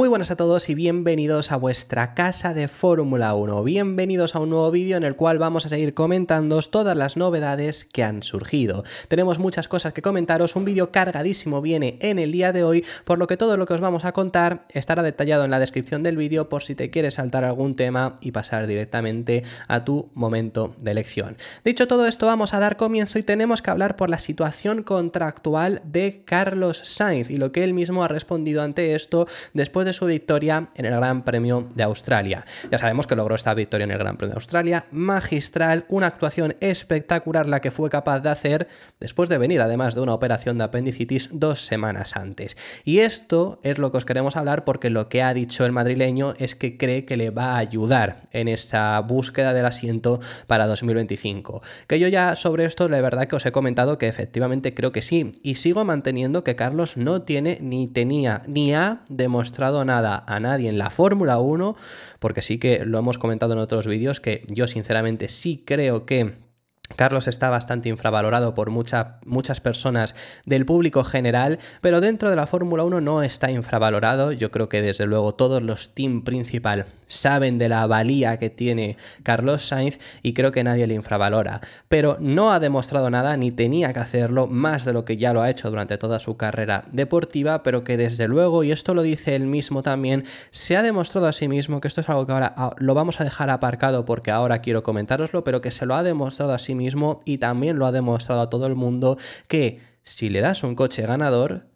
Muy buenas a todos y bienvenidos a vuestra casa de Fórmula 1. Bienvenidos a un nuevo vídeo en el cual vamos a seguir comentando todas las novedades que han surgido. Tenemos muchas cosas que comentaros, un vídeo cargadísimo viene en el día de hoy, por lo que todo lo que os vamos a contar estará detallado en la descripción del vídeo por si te quieres saltar algún tema y pasar directamente a tu momento de elección. Dicho todo esto, vamos a dar comienzo y tenemos que hablar por la situación contractual de Carlos Sainz y lo que él mismo ha respondido ante esto después de su victoria en el Gran Premio de Australia. Ya sabemos que logró esta victoria en el Gran Premio de Australia, magistral, una actuación espectacular la que fue capaz de hacer después de venir además de una operación de apendicitis dos semanas antes. Y esto es lo que os queremos hablar porque lo que ha dicho el madrileño es que cree que le va a ayudar en esa búsqueda del asiento para 2025. Que yo ya sobre esto la verdad que os he comentado que efectivamente creo que sí y sigo manteniendo que Carlos no tiene ni tenía ni ha demostrado nada a nadie en la Fórmula 1, porque sí que lo hemos comentado en otros vídeos, que yo sinceramente sí creo que Carlos está bastante infravalorado por muchas personas del público general, pero dentro de la Fórmula 1 no está infravalorado. Yo creo que desde luego todos los team principal saben de la valía que tiene Carlos Sainz y creo que nadie le infravalora. Pero no ha demostrado nada ni tenía que hacerlo más de lo que ya lo ha hecho durante toda su carrera deportiva, pero que desde luego, y esto lo dice él mismo también, se ha demostrado a sí mismo que esto es algo que ahora ah, lo vamos a dejar aparcado porque ahora quiero comentároslo, pero que se lo ha demostrado a sí mismo y también lo ha demostrado a todo el mundo que si le das un coche ganador,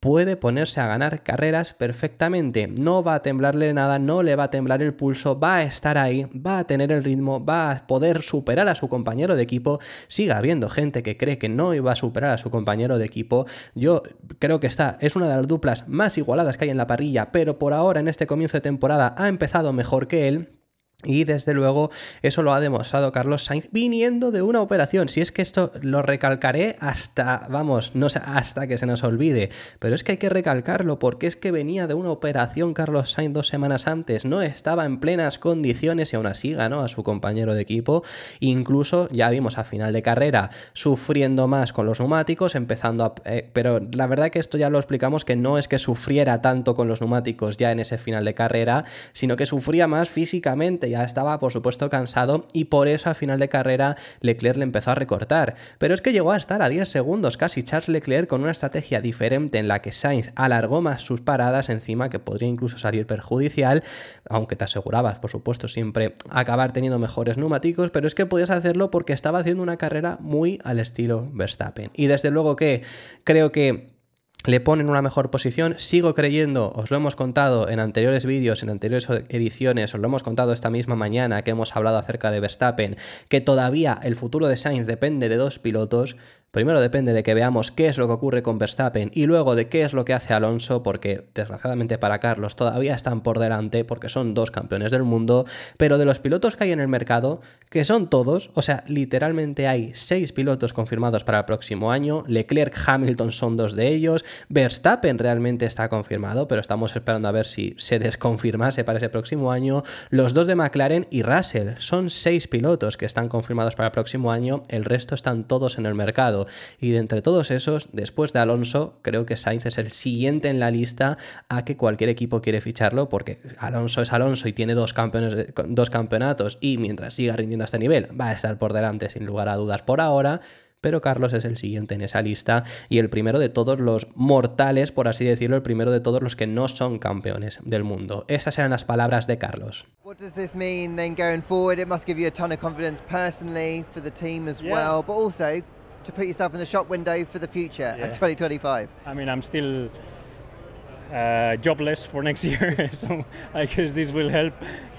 puede ponerse a ganar carreras perfectamente. No va a temblarle nada, no le va a temblar el pulso, va a estar ahí, va a tener el ritmo, va a poder superar a su compañero de equipo. Siga habiendo gente que cree que no iba a superar a su compañero de equipo. Yo creo que esta es una de las duplas más igualadas que hay en la parrilla, pero por ahora en este comienzo de temporada ha empezado mejor que él. Y desde luego eso lo ha demostrado Carlos Sainz viniendo de una operación. Si es que esto lo recalcaré hasta, vamos, no sé, hasta que se nos olvide. Pero es que hay que recalcarlo porque es que venía de una operación Carlos Sainz dos semanas antes. No estaba en plenas condiciones y aún así ganó a su compañero de equipo. Incluso ya vimos a final de carrera sufriendo más con los neumáticos, empezando a... Eh, pero la verdad que esto ya lo explicamos que no es que sufriera tanto con los neumáticos ya en ese final de carrera, sino que sufría más físicamente ya estaba por supuesto cansado y por eso a final de carrera Leclerc le empezó a recortar. Pero es que llegó a estar a 10 segundos casi Charles Leclerc con una estrategia diferente en la que Sainz alargó más sus paradas encima que podría incluso salir perjudicial, aunque te asegurabas por supuesto siempre acabar teniendo mejores neumáticos, pero es que podías hacerlo porque estaba haciendo una carrera muy al estilo Verstappen. Y desde luego que creo que le ponen una mejor posición. Sigo creyendo, os lo hemos contado en anteriores vídeos, en anteriores ediciones, os lo hemos contado esta misma mañana que hemos hablado acerca de Verstappen, que todavía el futuro de Sainz depende de dos pilotos. Primero depende de que veamos qué es lo que ocurre con Verstappen y luego de qué es lo que hace Alonso, porque desgraciadamente para Carlos todavía están por delante porque son dos campeones del mundo, pero de los pilotos que hay en el mercado, que son todos, o sea, literalmente hay seis pilotos confirmados para el próximo año, Leclerc, Hamilton son dos de ellos, Verstappen realmente está confirmado, pero estamos esperando a ver si se desconfirmase para ese próximo año, los dos de McLaren y Russell, son seis pilotos que están confirmados para el próximo año, el resto están todos en el mercado. Y de entre todos esos, después de Alonso, creo que Sainz es el siguiente en la lista a que cualquier equipo quiere ficharlo, porque Alonso es Alonso y tiene dos, campeones, dos campeonatos y mientras siga rindiendo a este nivel va a estar por delante sin lugar a dudas por ahora pero Carlos es el siguiente en esa lista y el primero de todos los mortales, por así decirlo, el primero de todos los que no son campeones del mundo. Esas eran las palabras de Carlos. What does this mean then going forward? It must give you a ton of confidence personally for the team as well, but also to put yourself in the shop window for the future yeah. at 2025? I mean, I'm still uh, jobless for next year, so I guess this will help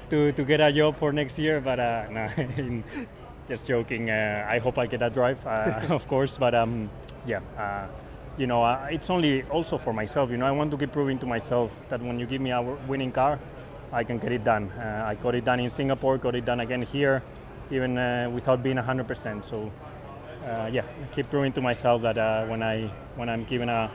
to, to get a job for next year. But uh, no, just joking. Uh, I hope I get a drive, uh, of course. But um, yeah, uh, you know, uh, it's only also for myself. You know, I want to keep proving to myself that when you give me a winning car, I can get it done. I got it done in Singapore, got it done again here, even without being 100%. So uh, yeah, I keep proving to myself that uh, when I when I'm given a,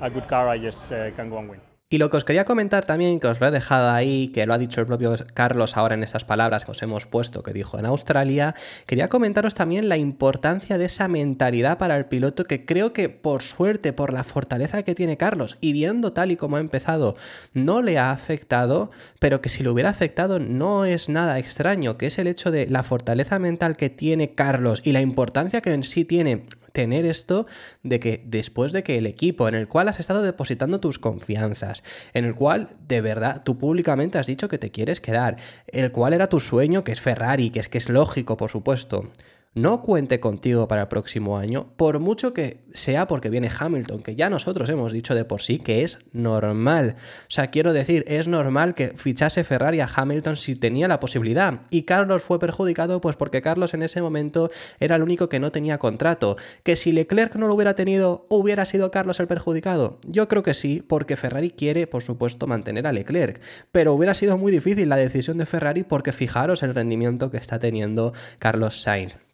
a good car, I just uh, can go and win. Y lo que os quería comentar también, que os lo he dejado ahí, que lo ha dicho el propio Carlos ahora en estas palabras que os hemos puesto, que dijo en Australia, quería comentaros también la importancia de esa mentalidad para el piloto que creo que por suerte, por la fortaleza que tiene Carlos y viendo tal y como ha empezado, no le ha afectado, pero que si lo hubiera afectado no es nada extraño, que es el hecho de la fortaleza mental que tiene Carlos y la importancia que en sí tiene tener esto de que después de que el equipo en el cual has estado depositando tus confianzas, en el cual de verdad tú públicamente has dicho que te quieres quedar, el cual era tu sueño, que es Ferrari, que es que es lógico, por supuesto, no cuente contigo para el próximo año, por mucho que sea porque viene Hamilton, que ya nosotros hemos dicho de por sí que es normal. O sea, quiero decir, es normal que fichase Ferrari a Hamilton si tenía la posibilidad. Y Carlos fue perjudicado pues porque Carlos en ese momento era el único que no tenía contrato. Que si Leclerc no lo hubiera tenido, ¿hubiera sido Carlos el perjudicado? Yo creo que sí, porque Ferrari quiere, por supuesto, mantener a Leclerc. Pero hubiera sido muy difícil la decisión de Ferrari porque fijaros el rendimiento que está teniendo Carlos Sainz.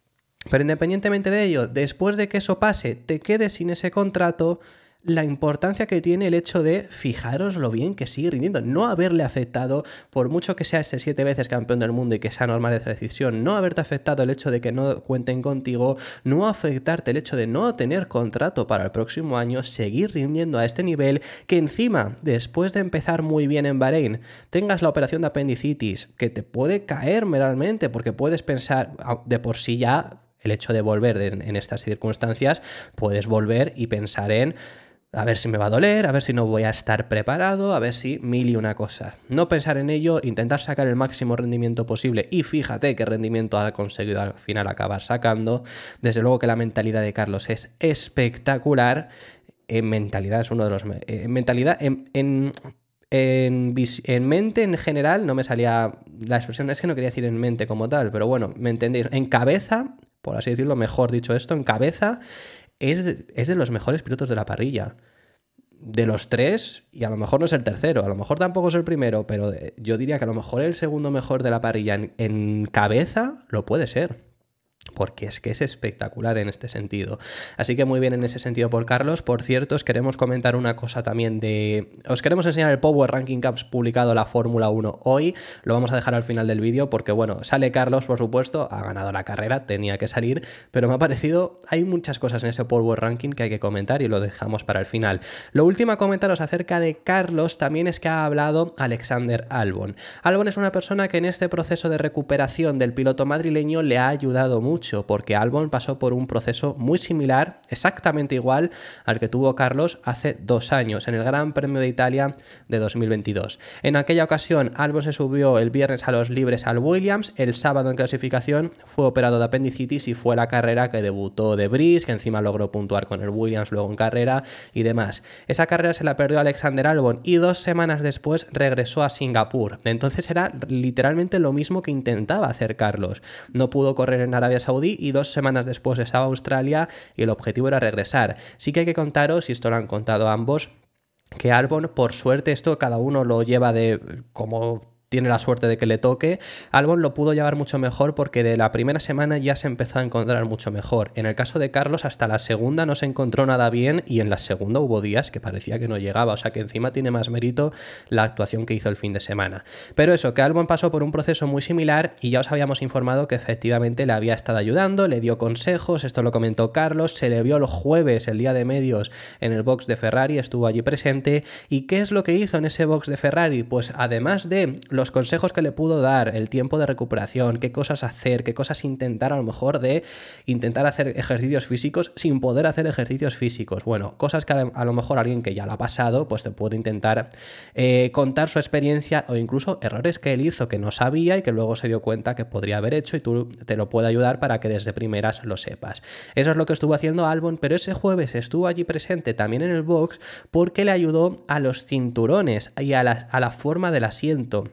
Pero independientemente de ello, después de que eso pase, te quedes sin ese contrato, la importancia que tiene el hecho de fijaros lo bien que sigue rindiendo, no haberle afectado, por mucho que sea este siete veces campeón del mundo y que sea normal de decisión, no haberte afectado el hecho de que no cuenten contigo, no afectarte el hecho de no tener contrato para el próximo año, seguir rindiendo a este nivel, que encima, después de empezar muy bien en Bahrein, tengas la operación de apendicitis, que te puede caer meramente, porque puedes pensar de por sí ya el hecho de volver en, estas circunstancias, puedes volver y pensar en a ver si me va a doler, a ver si no voy a estar preparado, a ver si mil y una cosa. No pensar en ello, intentar sacar el máximo rendimiento posible y fíjate qué rendimiento ha conseguido al final acabar sacando. Desde luego que la mentalidad de Carlos es espectacular. En mentalidad es uno de los... En mentalidad, en, en, en, mente en general, no me salía la expresión, es que no quería decir en mente como tal, pero bueno, me entendéis. En cabeza por así decirlo, mejor dicho esto, en cabeza, es de, los mejores pilotos de la parrilla. De los tres, y a lo mejor no es el tercero, a lo mejor tampoco es el primero, pero yo diría que a lo mejor el segundo mejor de la parrilla en cabeza lo puede ser porque es que es espectacular en este sentido. Así que muy bien en ese sentido por Carlos. Por cierto, os queremos comentar una cosa también de... Os queremos enseñar el Power Ranking Cups publicado la Fórmula 1 hoy. Lo vamos a dejar al final del vídeo porque, bueno, sale Carlos, por supuesto, ha ganado la carrera, tenía que salir, pero me ha parecido... Hay muchas cosas en ese Power Ranking que hay que comentar y lo dejamos para el final. Lo último a comentaros acerca de Carlos también es que ha hablado Alexander Albon. Albon es una persona que en este proceso de recuperación del piloto madrileño le ha ayudado mucho porque Albon pasó por un proceso muy similar, exactamente igual al que tuvo Carlos hace dos años, en el Gran Premio de Italia de 2022. En aquella ocasión, Albon se subió el viernes a los libres al Williams, el sábado en clasificación fue operado de apendicitis y fue la carrera que debutó de Brice, que encima logró puntuar con el Williams luego en carrera y demás. Esa carrera se la perdió Alexander Albon y dos semanas después regresó a Singapur. Entonces era literalmente lo mismo que intentaba hacer Carlos. No pudo correr en Arabia Saudí y dos semanas después estaba Australia y el objetivo era regresar. Sí que hay que contaros, y esto lo han contado ambos, que Albon, por suerte, esto cada uno lo lleva de como tiene la suerte de que le toque. Albon lo pudo llevar mucho mejor porque de la primera semana ya se empezó a encontrar mucho mejor. En el caso de Carlos, hasta la segunda no se encontró nada bien y en la segunda hubo días que parecía que no llegaba. O sea que encima tiene más mérito la actuación que hizo el fin de semana. Pero eso, que Albon pasó por un proceso muy similar y ya os habíamos informado que efectivamente le había estado ayudando, le dio consejos, esto lo comentó Carlos, se le vio el jueves, el día de medios, en el box de Ferrari, estuvo allí presente. ¿Y qué es lo que hizo en ese box de Ferrari? Pues además de los consejos que le pudo dar, el tiempo de recuperación, qué cosas hacer, qué cosas intentar a lo mejor de intentar hacer ejercicios físicos sin poder hacer ejercicios físicos. Bueno, cosas que a lo mejor alguien que ya lo ha pasado, pues te puede intentar eh, contar su experiencia o incluso errores que él hizo que no sabía y que luego se dio cuenta que podría haber hecho y tú te lo puede ayudar para que desde primeras lo sepas. Eso es lo que estuvo haciendo Albon, pero ese jueves estuvo allí presente también en el box porque le ayudó a los cinturones y a la, a la forma del asiento.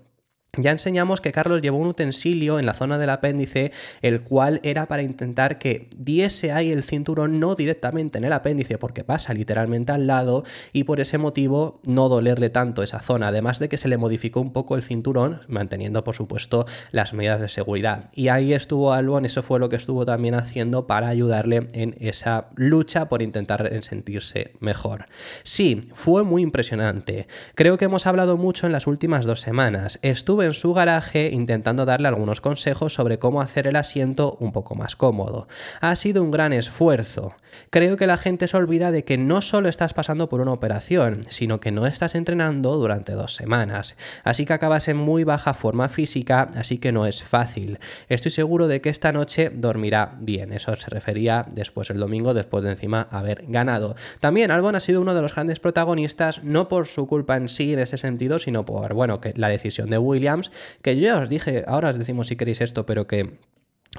Ya enseñamos que Carlos llevó un utensilio en la zona del apéndice, el cual era para intentar que diese ahí el cinturón no directamente en el apéndice, porque pasa literalmente al lado, y por ese motivo no dolerle tanto esa zona, además de que se le modificó un poco el cinturón, manteniendo por supuesto las medidas de seguridad. Y ahí estuvo Albon, eso fue lo que estuvo también haciendo para ayudarle en esa lucha por intentar sentirse mejor. Sí, fue muy impresionante. Creo que hemos hablado mucho en las últimas dos semanas. Estuve en su garaje intentando darle algunos consejos sobre cómo hacer el asiento un poco más cómodo. Ha sido un gran esfuerzo. Creo que la gente se olvida de que no solo estás pasando por una operación, sino que no estás entrenando durante dos semanas. Así que acabas en muy baja forma física, así que no es fácil. Estoy seguro de que esta noche dormirá bien. Eso se refería después el domingo, después de encima haber ganado. También Albon ha sido uno de los grandes protagonistas, no por su culpa en sí en ese sentido, sino por, bueno, que la decisión de William que yo ya os dije, ahora os decimos si queréis esto, pero que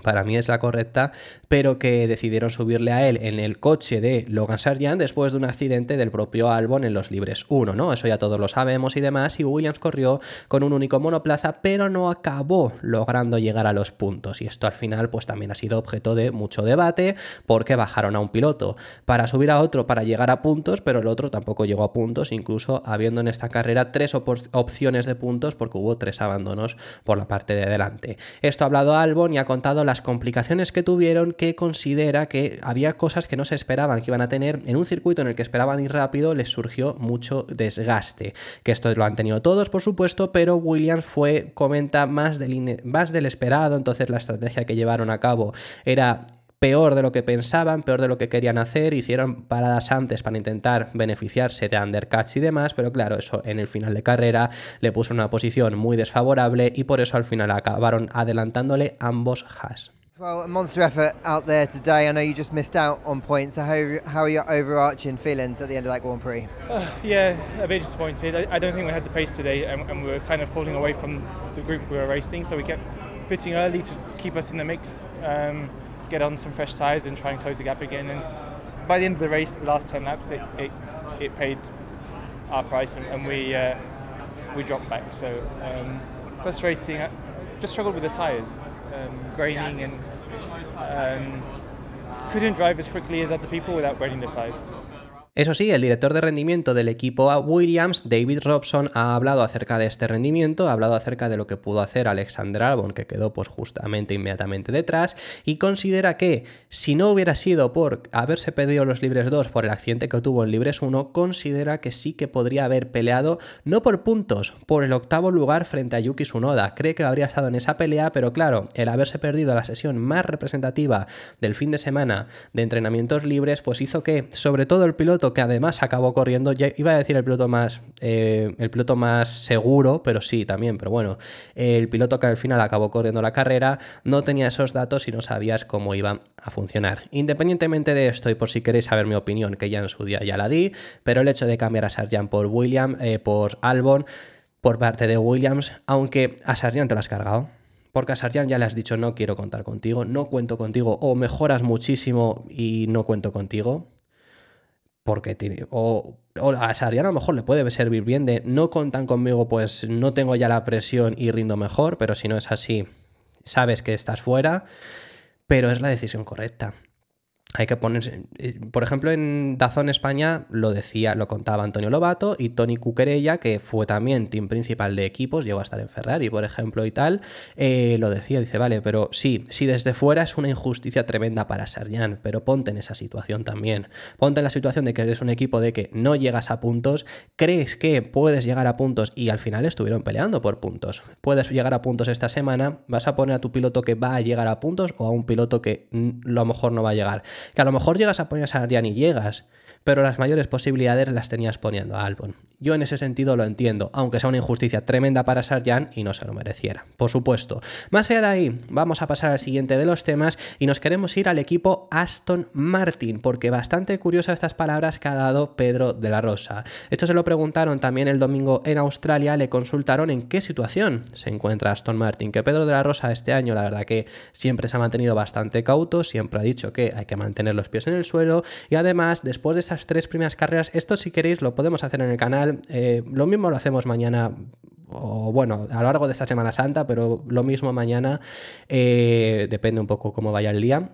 para mí es la correcta, pero que decidieron subirle a él en el coche de Logan Sargent después de un accidente del propio Albon en los libres 1, ¿no? Eso ya todos lo sabemos y demás, y Williams corrió con un único monoplaza, pero no acabó logrando llegar a los puntos, y esto al final pues también ha sido objeto de mucho debate, porque bajaron a un piloto para subir a otro para llegar a puntos, pero el otro tampoco llegó a puntos, incluso habiendo en esta carrera tres opciones de puntos, porque hubo tres abandonos por la parte de adelante. Esto ha hablado Albon y ha contado las complicaciones que tuvieron que considera que había cosas que no se esperaban que iban a tener. En un circuito en el que esperaban ir rápido les surgió mucho desgaste que esto lo han tenido todos por supuesto pero Williams fue comenta más del, más del esperado. Entonces la estrategia que llevaron a cabo era peor de lo que pensaban, peor de lo que querían hacer, hicieron paradas antes para intentar beneficiarse de undercuts y demás, pero claro, eso en el final de carrera le puso una posición muy desfavorable y por eso al final acabaron adelantándole ambos Haas. Well, a monster effort out there today. I know you just missed out on points. So how, how are your overarching feelings at the end of that Grand Prix? Uh, yeah, a bit disappointed. I, I, don't think we had the pace today, and, and, we were kind of falling away from the group we were racing. So we kept pitting early to keep us in the mix. Um, get on some fresh tyres and try and close the gap again. And by the end of the race, the last 10 laps, it, it, it paid our price and, and we, uh, we dropped back. So um, frustrating. I just struggled with the tyres, um, graining and um, couldn't drive as quickly as other people without graining the tyres. Eso sí, el director de rendimiento del equipo Williams, David Robson, ha hablado acerca de este rendimiento, ha hablado acerca de lo que pudo hacer Alexander Albon, que quedó pues justamente inmediatamente detrás, y considera que si no hubiera sido por haberse pedido los libres 2 por el accidente que tuvo en libres 1, considera que sí que podría haber peleado, no por puntos, por el octavo lugar frente a Yuki Tsunoda. Cree que habría estado en esa pelea, pero claro, el haberse perdido la sesión más representativa del fin de semana de entrenamientos libres, pues hizo que, sobre todo el piloto, que además acabó corriendo, iba a decir el piloto más, eh, el piloto más seguro, pero sí, también, pero bueno, el piloto que al final acabó corriendo la carrera no tenía esos datos y no sabías cómo iba a funcionar. Independientemente de esto, y por si queréis saber mi opinión, que ya en su día ya la di, pero el hecho de cambiar a Sargent por William, eh, por Albon, por parte de Williams, aunque a Sargent te lo has cargado. Porque a Sargent ya le has dicho no quiero contar contigo, no cuento contigo, o mejoras muchísimo y no cuento contigo porque tiene, o, a Sariano a lo mejor le puede servir bien de no contan conmigo, pues no tengo ya la presión y rindo mejor, pero si no es así, sabes que estás fuera, pero es la decisión correcta hay que ponerse. Eh, por ejemplo, en Dazón España lo decía, lo contaba Antonio Lobato y Tony Cuquerella, que fue también team principal de equipos, llegó a estar en Ferrari, por ejemplo, y tal. Eh, lo decía, dice, vale, pero sí, si desde fuera es una injusticia tremenda para Sargent, pero ponte en esa situación también. Ponte en la situación de que eres un equipo de que no llegas a puntos, crees que puedes llegar a puntos y al final estuvieron peleando por puntos. Puedes llegar a puntos esta semana, vas a poner a tu piloto que va a llegar a puntos o a un piloto que a lo mejor no va a llegar que a lo mejor llegas a poner a Sargent y llegas, pero las mayores posibilidades las tenías poniendo a Albon. Yo en ese sentido lo entiendo, aunque sea una injusticia tremenda para Sargent y no se lo mereciera, por supuesto. Más allá de ahí, vamos a pasar al siguiente de los temas y nos queremos ir al equipo Aston Martin, porque bastante curiosa estas palabras que ha dado Pedro de la Rosa. Esto se lo preguntaron también el domingo en Australia, le consultaron en qué situación se encuentra Aston Martin, que Pedro de la Rosa este año la verdad que siempre se ha mantenido bastante cauto, siempre ha dicho que hay que mantener los pies en el suelo y además después de esa tres primeras carreras. Esto si queréis lo podemos hacer en el canal. Eh, lo mismo lo hacemos mañana o bueno, a lo largo de esta Semana Santa, pero lo mismo mañana, eh, depende un poco cómo vaya el día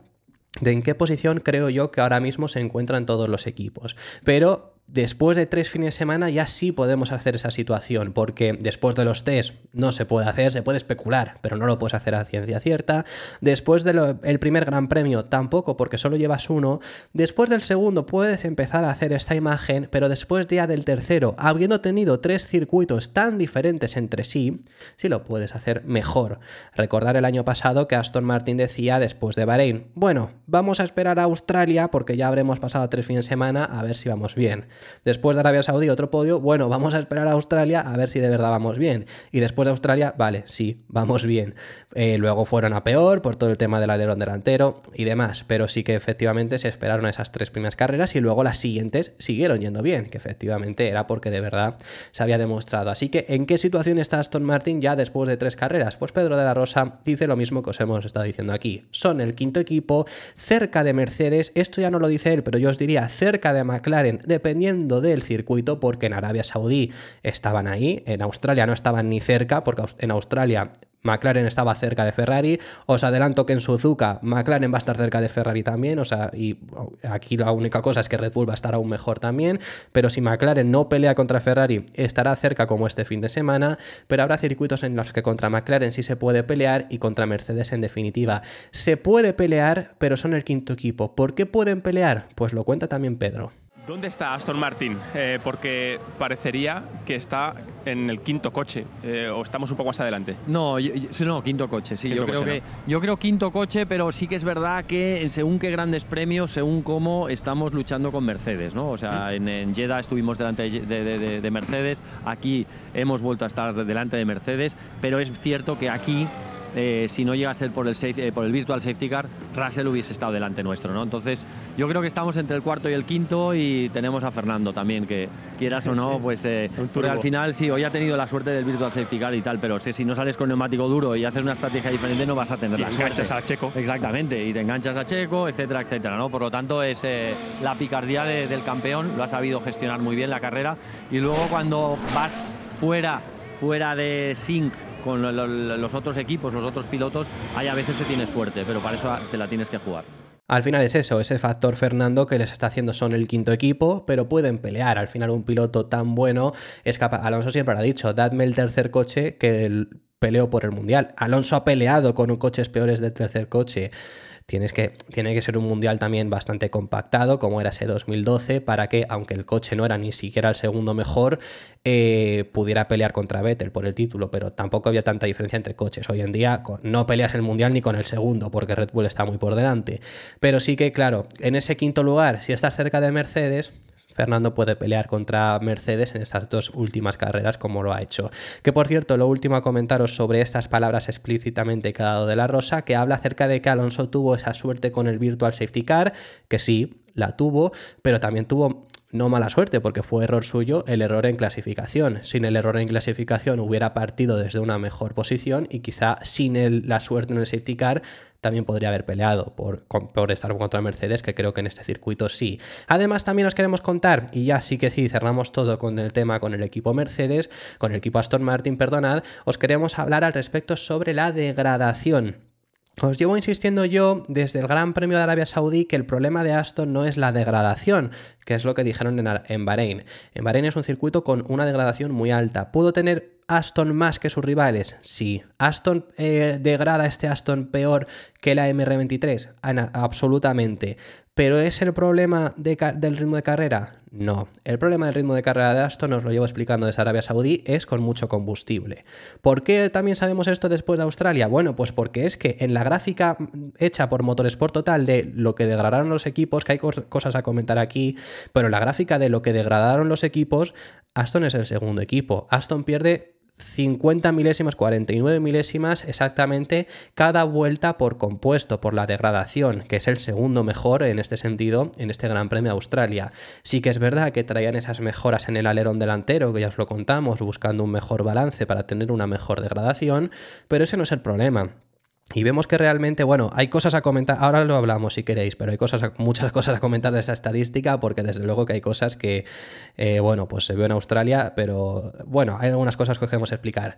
de en qué posición creo yo que ahora mismo se encuentran todos los equipos. Pero Después de tres fines de semana ya sí podemos hacer esa situación, porque después de los test no se puede hacer, se puede especular, pero no lo puedes hacer a ciencia cierta. Después del primer Gran Premio tampoco, porque solo llevas uno. Después del segundo puedes empezar a hacer esta imagen, pero después ya del tercero, habiendo tenido tres circuitos tan diferentes entre sí, sí lo puedes hacer mejor. Recordar el año pasado que Aston Martin decía después de Bahrein, bueno, vamos a esperar a Australia porque ya habremos pasado tres fines de semana a ver si vamos bien. Después de Arabia Saudí, otro podio. Bueno, vamos a esperar a Australia a ver si de verdad vamos bien. Y después de Australia, vale, sí, vamos bien. Eh, luego fueron a peor por todo el tema del alerón delantero y demás. Pero sí que efectivamente se esperaron esas tres primeras carreras y luego las siguientes siguieron yendo bien, que efectivamente era porque de verdad se había demostrado. Así que, ¿en qué situación está Aston Martin ya después de tres carreras? Pues Pedro de la Rosa dice lo mismo que os hemos estado diciendo aquí. Son el quinto equipo, cerca de Mercedes. Esto ya no lo dice él, pero yo os diría cerca de McLaren, dependiendo del circuito porque en Arabia Saudí estaban ahí, en Australia no estaban ni cerca porque en Australia McLaren estaba cerca de Ferrari. Os adelanto que en Suzuka McLaren va a estar cerca de Ferrari también. O sea, y aquí la única cosa es que Red Bull va a estar aún mejor también. Pero si McLaren no pelea contra Ferrari, estará cerca como este fin de semana. Pero habrá circuitos en los que contra McLaren sí se puede pelear y contra Mercedes en definitiva. Se puede pelear, pero son el quinto equipo. ¿Por qué pueden pelear? Pues lo cuenta también Pedro. ¿Dónde está Aston Martin? Eh, porque parecería que está en el quinto coche, eh, o estamos un poco más adelante. No, no quinto coche, sí. yo, creo que, yo creo quinto coche, pero sí que es verdad que según qué grandes premios, según cómo estamos luchando con Mercedes, ¿no? O sea, en, en, Jeddah estuvimos delante de, de Mercedes, aquí hemos vuelto a estar delante de Mercedes, pero es cierto que aquí eh, si no llega a ser por el, eh, por el Virtual Safety Car, Russell hubiese estado delante nuestro. ¿no? Entonces, yo creo que estamos entre el cuarto y el quinto y tenemos a Fernando también, que quieras o no, pues eh, al final sí, hoy ha tenido la suerte del Virtual Safety Car y tal, pero si no sales con neumático duro y haces una estrategia diferente, no vas a tener y la enganchas a Checo. Exactamente, y te enganchas a Checo, etcétera, etcétera. ¿no? Por lo tanto, es la picardía del campeón, lo ha sabido gestionar muy bien la carrera. Y luego cuando vas fuera, fuera de sync con los otros equipos, los otros pilotos, hay a veces que tienes suerte, pero para eso te la tienes que jugar. Al final es eso, ese factor Fernando que les está haciendo son el quinto equipo, pero pueden pelear. Al final un piloto tan bueno es capaz, Alonso siempre lo ha dicho, dadme el tercer coche que el peleo por el mundial. Alonso ha peleado con coches peores del tercer coche. Tienes que, tiene que ser un mundial también bastante compactado, como era ese 2012, para que, aunque el coche no era ni siquiera el segundo mejor, eh, pudiera pelear contra Vettel por el título, pero tampoco había tanta diferencia entre coches. Hoy en día no peleas el mundial ni con el segundo, porque Red Bull está muy por delante. Pero sí que, claro, en ese quinto lugar, si estás cerca de Mercedes, Fernando puede pelear contra Mercedes en estas dos últimas carreras como lo ha hecho. Que por cierto, lo último a comentaros sobre estas palabras explícitamente que ha dado de la Rosa, que habla acerca de que Alonso tuvo esa suerte con el Virtual Safety Car, que sí, la tuvo, pero también tuvo no mala suerte, porque fue error suyo el error en clasificación. Sin el error en clasificación hubiera partido desde una mejor posición y quizá sin la suerte en el safety car también podría haber peleado por, por, estar contra Mercedes, que creo que en este circuito sí. Además, también os queremos contar, y ya sí que sí, cerramos todo con el tema con el equipo Mercedes, con el equipo Aston Martin, perdonad, os queremos hablar al respecto sobre la degradación. Os llevo insistiendo yo desde el Gran Premio de Arabia Saudí que el problema de Aston no es la degradación, que es lo que dijeron en, Bahrein. En Bahrein es un circuito con una degradación muy alta. ¿Puedo tener Aston más que sus rivales? Sí. ¿Aston eh, degrada este Aston peor que la MR23? absolutamente. ¿Pero es el problema del ritmo de carrera? No. El problema del ritmo de carrera de Aston, os lo llevo explicando desde Arabia Saudí, es con mucho combustible. ¿Por qué también sabemos esto después de Australia? Bueno, pues porque es que en la gráfica hecha por Motorsport Total de lo que degradaron los equipos, que hay cosas a comentar aquí, pero la gráfica de lo que degradaron los equipos, Aston es el segundo equipo. Aston pierde 50 milésimas, 49 milésimas exactamente cada vuelta por compuesto, por la degradación, que es el segundo mejor en este sentido en este Gran Premio de Australia. Sí que es verdad que traían esas mejoras en el alerón delantero, que ya os lo contamos, buscando un mejor balance para tener una mejor degradación, pero ese no es el problema. Y vemos que realmente, bueno, hay cosas a comentar, ahora lo hablamos si queréis, pero hay cosas, muchas cosas a comentar de esa estadística, porque desde luego que hay cosas que, eh, bueno, pues se vio en Australia, pero bueno, hay algunas cosas que queremos explicar.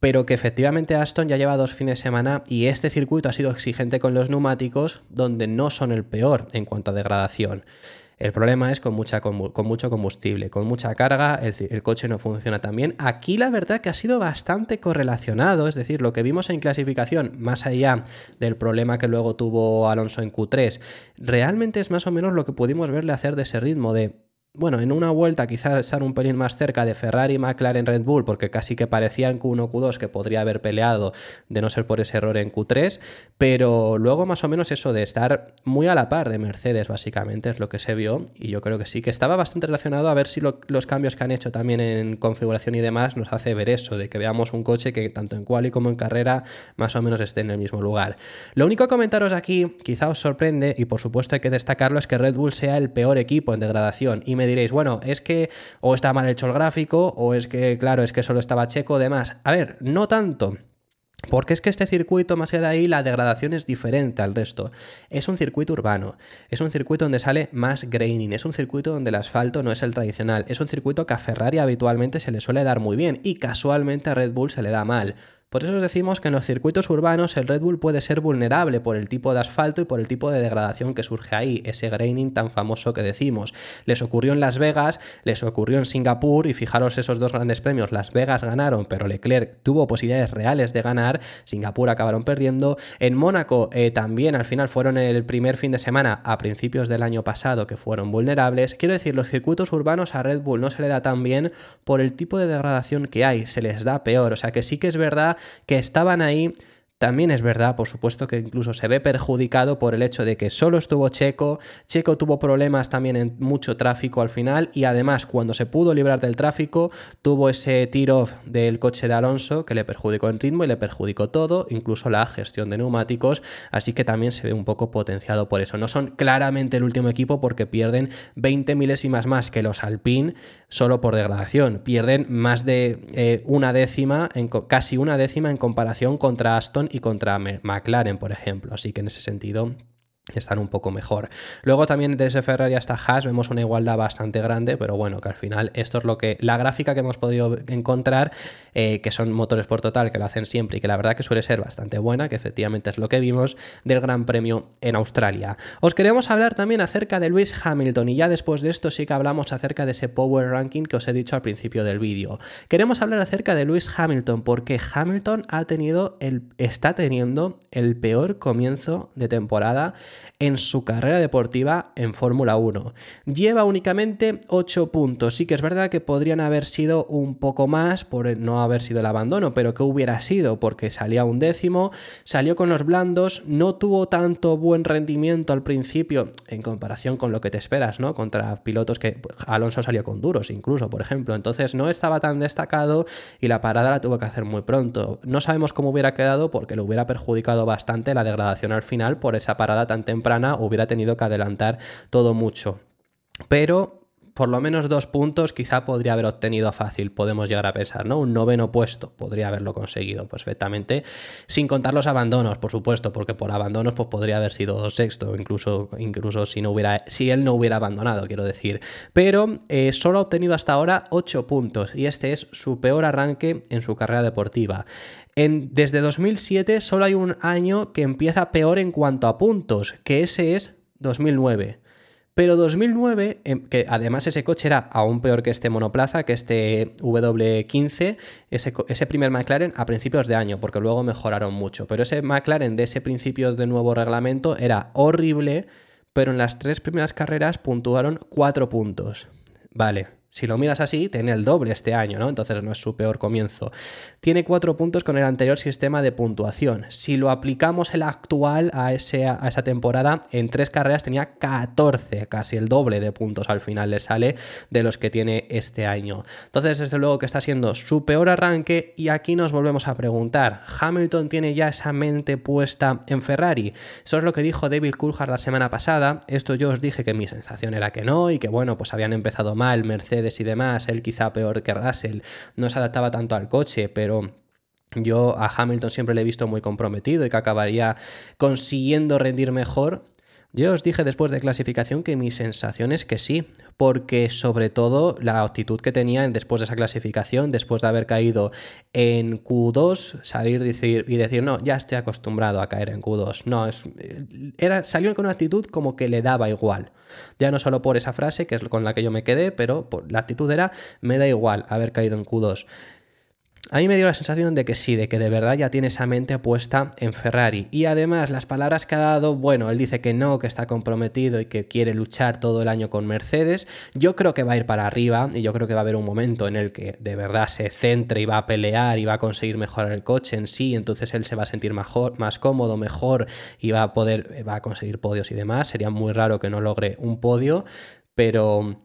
Pero que efectivamente Aston ya lleva dos fines de semana y este circuito ha sido exigente con los neumáticos, donde no son el peor en cuanto a degradación. El problema es con, mucha, con, mucho combustible, con mucha carga, el, coche no funciona tan bien. Aquí la verdad que ha sido bastante correlacionado, es decir, lo que vimos en clasificación, más allá del problema que luego tuvo Alonso en Q3, realmente es más o menos lo que pudimos verle hacer de ese ritmo de bueno, en una vuelta quizás estar un pelín más cerca de Ferrari, McLaren, Red Bull, porque casi que parecía en Q1, Q2 que podría haber peleado de no ser por ese error en Q3, pero luego más o menos eso de estar muy a la par de Mercedes, básicamente, es lo que se vio, y yo creo que sí, que estaba bastante relacionado a ver si los cambios que han hecho también en configuración y demás nos hace ver eso, de que veamos un coche que tanto en quali como en carrera más o menos esté en el mismo lugar. Lo único que comentaros aquí, quizá os sorprende, y por supuesto hay que destacarlo, es que Red Bull sea el peor equipo en degradación, y diréis, bueno, es que o está mal hecho el gráfico, o es que, claro, es que solo estaba checo, demás. A ver, no tanto. Porque es que este circuito, más allá de ahí, la degradación es diferente al resto. Es un circuito urbano, es un circuito donde sale más graining, es un circuito donde el asfalto no es el tradicional, es un circuito que a Ferrari habitualmente se le suele dar muy bien y casualmente a Red Bull se le da mal. Por eso decimos que en los circuitos urbanos el Red Bull puede ser vulnerable por el tipo de asfalto y por el tipo de degradación que surge ahí, ese graining tan famoso que decimos. Les ocurrió en Las Vegas, les ocurrió en Singapur y fijaros esos dos grandes premios. Las Vegas ganaron, pero Leclerc tuvo posibilidades reales de ganar, Singapur acabaron perdiendo. En Mónaco eh, también al final fueron el primer fin de semana a principios del año pasado que fueron vulnerables. Quiero decir, los circuitos urbanos a Red Bull no se le da tan bien por el tipo de degradación que hay, se les da peor. O sea que sí que es verdad que estaban ahí también es verdad, por supuesto, que incluso se ve perjudicado por el hecho de que solo estuvo Checo, Checo tuvo problemas también en mucho tráfico al final y además cuando se pudo librar del tráfico tuvo ese tiro del coche de Alonso que le perjudicó el ritmo y le perjudicó todo, incluso la gestión de neumáticos, así que también se ve un poco potenciado por eso. No son claramente el último equipo porque pierden 20 milésimas más que los Alpine solo por degradación, pierden más de eh, una décima, en, casi una décima en comparación contra Aston y contra McLaren, por ejemplo. Así que en ese sentido están un poco mejor. Luego también desde Ferrari hasta Haas vemos una igualdad bastante grande, pero bueno, que al final esto es lo que la gráfica que hemos podido encontrar, eh, que son motores por total, que lo hacen siempre y que la verdad que suele ser bastante buena, que efectivamente es lo que vimos del Gran Premio en Australia. Os queremos hablar también acerca de Lewis Hamilton y ya después de esto sí que hablamos acerca de ese Power Ranking que os he dicho al principio del vídeo. Queremos hablar acerca de Lewis Hamilton porque Hamilton ha tenido el, está teniendo el peor comienzo de temporada en su carrera deportiva en Fórmula 1. Lleva únicamente 8 puntos. Sí que es verdad que podrían haber sido un poco más por no haber sido el abandono, pero que hubiera sido porque salía un décimo, salió con los blandos, no tuvo tanto buen rendimiento al principio en comparación con lo que te esperas, ¿no? Contra pilotos que pues, Alonso salió con duros incluso, por ejemplo. Entonces no estaba tan destacado y la parada la tuvo que hacer muy pronto. No sabemos cómo hubiera quedado porque le hubiera perjudicado bastante la degradación al final por esa parada tan temprana hubiera tenido que adelantar todo mucho. Pero por lo menos dos puntos quizá podría haber obtenido fácil, podemos llegar a pensar, ¿no? Un noveno puesto podría haberlo conseguido perfectamente, sin contar los abandonos, por supuesto, porque por abandonos pues podría haber sido sexto, incluso, incluso si, no hubiera, si él no hubiera abandonado, quiero decir. Pero eh, solo ha obtenido hasta ahora ocho puntos y este es su peor arranque en su carrera deportiva. En, desde 2007 solo hay un año que empieza peor en cuanto a puntos, que ese es 2009. Pero 2009, em, que además ese coche era aún peor que este monoplaza, que este W15, ese, ese, primer McLaren a principios de año, porque luego mejoraron mucho. Pero ese McLaren de ese principio de nuevo reglamento era horrible, pero en las tres primeras carreras puntuaron cuatro puntos. Vale, si lo miras así, tiene el doble este año, ¿no? Entonces no es su peor comienzo. Tiene cuatro puntos con el anterior sistema de puntuación. Si lo aplicamos el actual a, esa temporada, en tres carreras tenía 14, casi el doble de puntos al final le sale de los que tiene este año. Entonces, desde luego que está siendo su peor arranque y aquí nos volvemos a preguntar, ¿Hamilton tiene ya esa mente puesta en Ferrari? Eso es lo que dijo David Coulthard la semana pasada. Esto yo os dije que mi sensación era que no y que bueno, pues habían empezado mal Mercedes y demás, él quizá peor que Russell, no se adaptaba tanto al coche, pero Yo a Hamilton siempre le he visto muy comprometido y que acabaría consiguiendo rendir mejor. Yo os dije después de clasificación que mi sensación es que sí, porque sobre todo la actitud que tenía después de esa clasificación, después de haber caído en Q2, salir y decir, no, ya estoy acostumbrado a caer en Q2. No, es, era, salió con una actitud como que le daba igual. Ya no solo por esa frase, que es con la que yo me quedé, pero la actitud era, me da igual haber caído en Q2. A mí me dio la sensación de que sí, de que de verdad ya tiene esa mente puesta en Ferrari. Y además las palabras que ha dado, bueno, él dice que no, que está comprometido y que quiere luchar todo el año con Mercedes. Yo creo que va a ir para arriba y yo creo que va a haber un momento en el que de verdad se centre y va a pelear y va a conseguir mejorar el coche en sí. Entonces él se va a sentir mejor, más cómodo, mejor y va a poder, va a conseguir podios y demás. Sería muy raro que no logre un podio, pero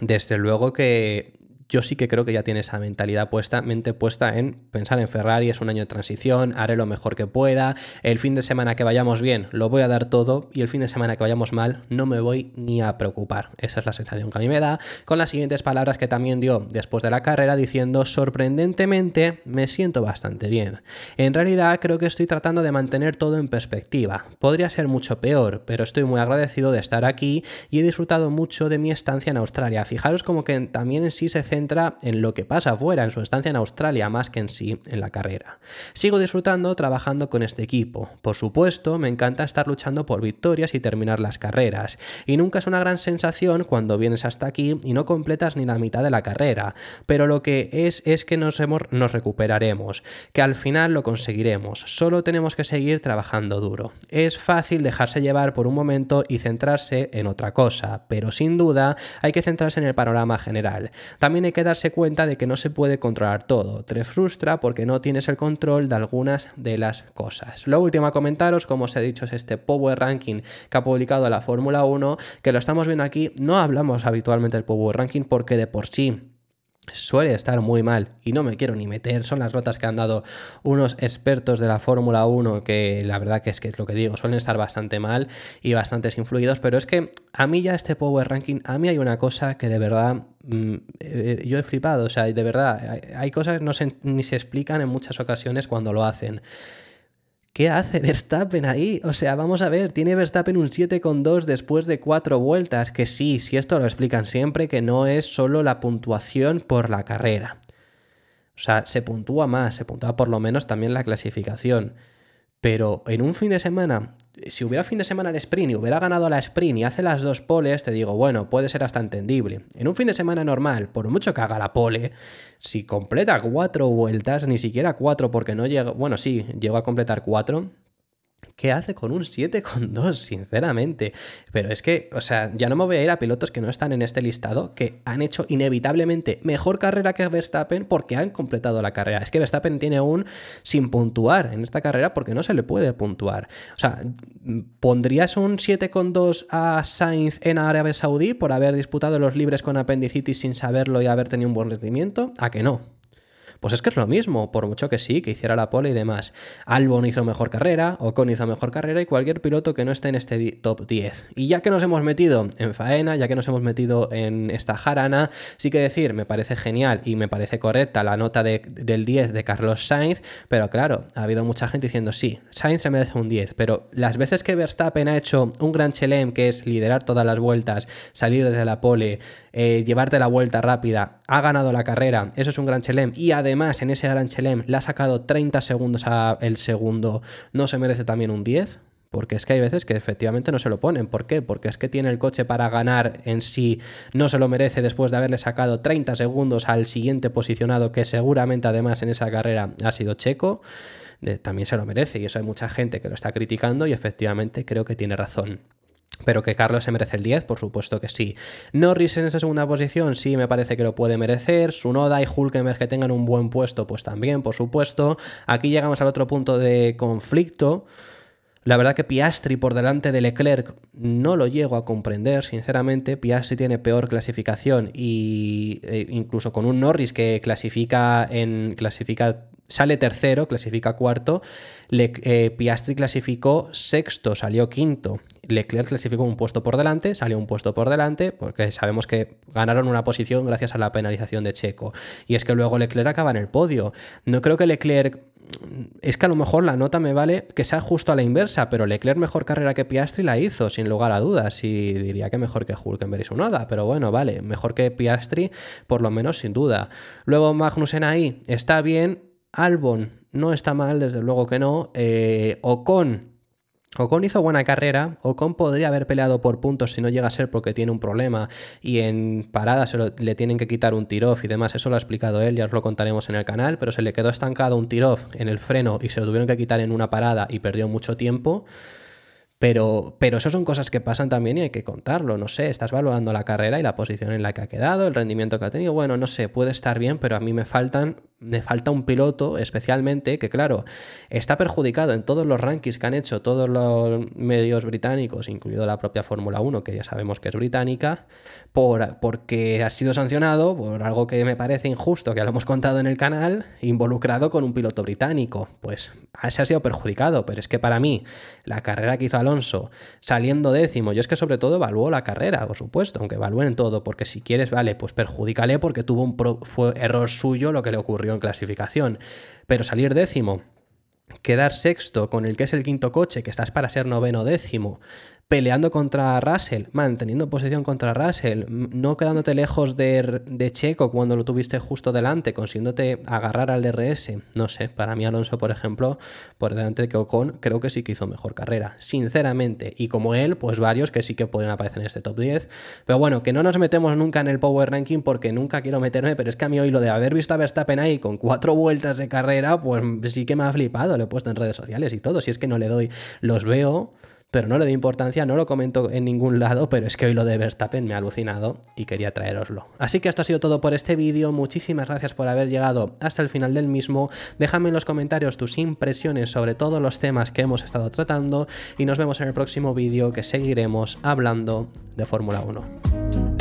desde luego que yo sí que creo que ya tiene esa mentalidad puesta, mente puesta en pensar en Ferrari, es un año de transición, haré lo mejor que pueda, el fin de semana que vayamos bien lo voy a dar todo y el fin de semana que vayamos mal no me voy ni a preocupar. Esa es la sensación que a mí me da, con las siguientes palabras que también dio después de la carrera diciendo, sorprendentemente me siento bastante bien. En realidad creo que estoy tratando de mantener todo en perspectiva. Podría ser mucho peor, pero estoy muy agradecido de estar aquí y he disfrutado mucho de mi estancia en Australia. Fijaros como que también en sí se entra en lo que pasa afuera, en su estancia en Australia, más que en sí en la carrera. Sigo disfrutando trabajando con este equipo. Por supuesto, me encanta estar luchando por victorias y terminar las carreras. Y nunca es una gran sensación cuando vienes hasta aquí y no completas ni la mitad de la carrera. Pero lo que es es que nos, hemos, nos recuperaremos, que al final lo conseguiremos. Solo tenemos que seguir trabajando duro. Es fácil dejarse llevar por un momento y centrarse en otra cosa, pero sin duda hay que centrarse en el panorama general. También hay que darse cuenta de que no se puede controlar todo. Te frustra porque no tienes el control de algunas de las cosas. Lo último a comentaros, como os he dicho, es este Power Ranking que ha publicado la Fórmula 1, que lo estamos viendo aquí. No hablamos habitualmente del Power Ranking porque de por sí suele estar muy mal y no me quiero ni meter, son las notas que han dado unos expertos de la Fórmula 1 que la verdad que es que es lo que digo, suelen estar bastante mal y bastantes influidos, pero es que a mí ya este Power Ranking, a mí hay una cosa que de verdad mm, eh, yo he flipado, o sea, de verdad, hay, cosas que no se, ni se explican en muchas ocasiones cuando lo hacen. ¿Qué hace Verstappen ahí? O sea, vamos a ver, tiene Verstappen un 7,2 después de cuatro vueltas, que sí, si esto lo explican siempre, que no es solo la puntuación por la carrera. O sea, se puntúa más, se puntúa por lo menos también la clasificación. Pero en un fin de semana, si hubiera fin de semana el sprint y hubiera ganado la sprint y hace las dos poles, te digo, bueno, puede ser hasta entendible. En un fin de semana normal, por mucho que haga la pole, si completa cuatro vueltas, ni siquiera cuatro porque no llega, bueno, sí, llegó a completar cuatro, ¿Qué hace con un 7,2? Sinceramente. Pero es que, o sea, ya no me voy a ir a pilotos que no están en este listado, que han hecho inevitablemente mejor carrera que Verstappen porque han completado la carrera. Es que Verstappen tiene un sin puntuar en esta carrera porque no se le puede puntuar. O sea, ¿pondrías un 7,2 a Sainz en Arabia Saudí por haber disputado los libres con apendicitis sin saberlo y haber tenido un buen rendimiento? ¿A que no? Pues es que es lo mismo, por mucho que sí, que hiciera la pole y demás. Albon hizo mejor carrera, Ocon hizo mejor carrera y cualquier piloto que no esté en este top 10. Y ya que nos hemos metido en faena, ya que nos hemos metido en esta jarana, sí que decir, me parece genial y me parece correcta la nota del 10 de Carlos Sainz, pero claro, ha habido mucha gente diciendo, sí, Sainz se merece un 10, pero las veces que Verstappen ha hecho un gran chelem, que es liderar todas las vueltas, salir desde la pole, eh, llevarte la vuelta rápida, ha ganado la carrera, eso es un gran chelem, y además además en ese Gran Chelem le ha sacado 30 segundos al segundo, ¿no se merece también un 10? Porque es que hay veces que efectivamente no se lo ponen. ¿Por qué? Porque es que tiene el coche para ganar en sí, no se lo merece después de haberle sacado 30 segundos al siguiente posicionado, que seguramente además en esa carrera ha sido Checo. también se lo merece y eso hay mucha gente que lo está criticando y efectivamente creo que tiene razón. Pero que Carlos se merece el 10, por supuesto que sí. Norris en esa segunda posición, sí, me parece que lo puede merecer. Sunoda y Hulkenberg que tengan un buen puesto, pues también, por supuesto. Aquí llegamos al otro punto de conflicto. La verdad que Piastri por delante de Leclerc no lo llego a comprender, sinceramente. Piastri tiene peor clasificación y e incluso con un Norris que clasifica en clasifica sale tercero, clasifica cuarto. Le, eh, Piastri clasificó sexto, salió quinto. Leclerc clasificó un puesto por delante, salió un puesto por delante, porque sabemos que ganaron una posición gracias a la penalización de Checo. Y es que luego Leclerc acaba en el podio. No creo que Leclerc es que a lo mejor la nota me vale que sea justo a la inversa, pero Leclerc mejor carrera que Piastri la hizo, sin lugar a dudas, y diría que mejor que Hulkenberg y su nada, pero bueno, vale, mejor que Piastri, por lo menos sin duda. Luego Magnussen ahí está bien, Albon no está mal, desde luego que no, eh, Ocon Ocon hizo buena carrera, Ocon podría haber peleado por puntos si no llega a ser porque tiene un problema y en parada se le tienen que quitar un tiroff y demás, eso lo ha explicado él, ya os lo contaremos en el canal, pero se le quedó estancado un tiroff en el freno y se lo tuvieron que quitar en una parada y perdió mucho tiempo. Pero, pero eso son cosas que pasan también y hay que contarlo. No sé, estás valorando la carrera y la posición en la que ha quedado, el rendimiento que ha tenido. Bueno, no sé, puede estar bien, pero a mí me faltan me falta un piloto especialmente que, claro, está perjudicado en todos los rankings que han hecho todos los medios británicos, incluido la propia Fórmula 1, que ya sabemos que es británica, por, porque ha sido sancionado por algo que me parece injusto, que lo hemos contado en el canal, involucrado con un piloto británico. Pues ese ha sido perjudicado, pero es que para mí la carrera que hizo Alonso saliendo décimo, yo es que sobre todo evaluó la carrera, por supuesto, aunque evalúen todo, porque si quieres, vale, pues perjudícale porque tuvo un fue error suyo lo que le ocurrió en clasificación. Pero salir décimo, quedar sexto con el que es el quinto coche, que estás para ser noveno décimo, peleando contra Russell, manteniendo posición contra Russell, no quedándote lejos de, de, Checo cuando lo tuviste justo delante, consiguiéndote agarrar al DRS. No sé, para mí Alonso, por ejemplo, por delante de Ocon, creo que sí que hizo mejor carrera, sinceramente. Y como él, pues varios que sí que pueden aparecer en este top 10. Pero bueno, que no nos metemos nunca en el Power Ranking porque nunca quiero meterme, pero es que a mí hoy lo de haber visto a Verstappen ahí con cuatro vueltas de carrera, pues sí que me ha flipado, lo he puesto en redes sociales y todo. Si es que no le doy, los veo pero no le doy importancia, no lo comento en ningún lado, pero es que hoy lo de Verstappen me ha alucinado y quería traeroslo. Así que esto ha sido todo por este vídeo, muchísimas gracias por haber llegado hasta el final del mismo, déjame en los comentarios tus impresiones sobre todos los temas que hemos estado tratando y nos vemos en el próximo vídeo que seguiremos hablando de Fórmula 1.